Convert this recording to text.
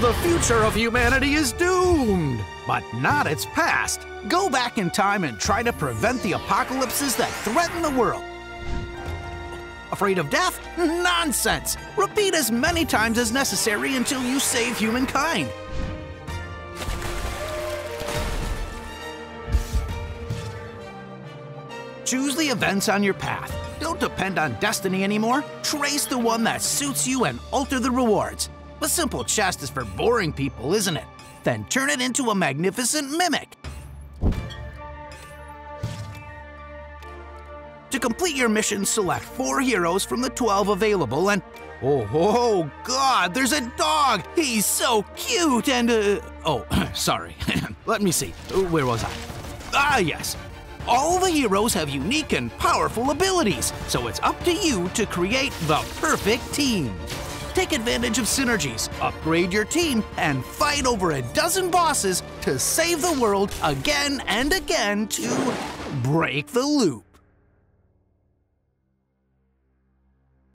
The future of humanity is doomed, but not its past. Go back in time and try to prevent the apocalypses that threaten the world. Afraid of death? Nonsense! Repeat as many times as necessary until you save humankind. Choose the events on your path. Don't depend on destiny anymore. Trace the one that suits you and alter the rewards. A simple chest is for boring people, isn't it? Then turn it into a magnificent mimic. To complete your mission, select four heroes from the 12 available and. Oh, oh, God, there's a dog! He's so cute and. Uh, oh, sorry. Let me see. Where was I? Ah, yes. All the heroes have unique and powerful abilities, so it's up to you to create the perfect team. Take advantage of synergies, upgrade your team, and fight over a dozen bosses to save the world again and again to break the loop.